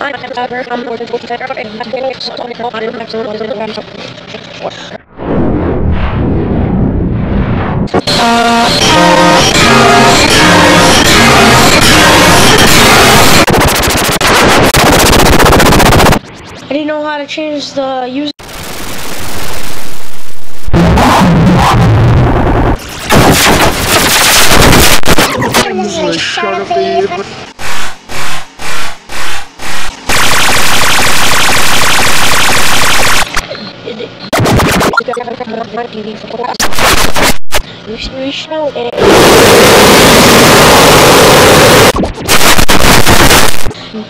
I have ever come more than 40 better and I can so I don't know if someone is in the range. I didn't know how to change the user. Shut up, babe. We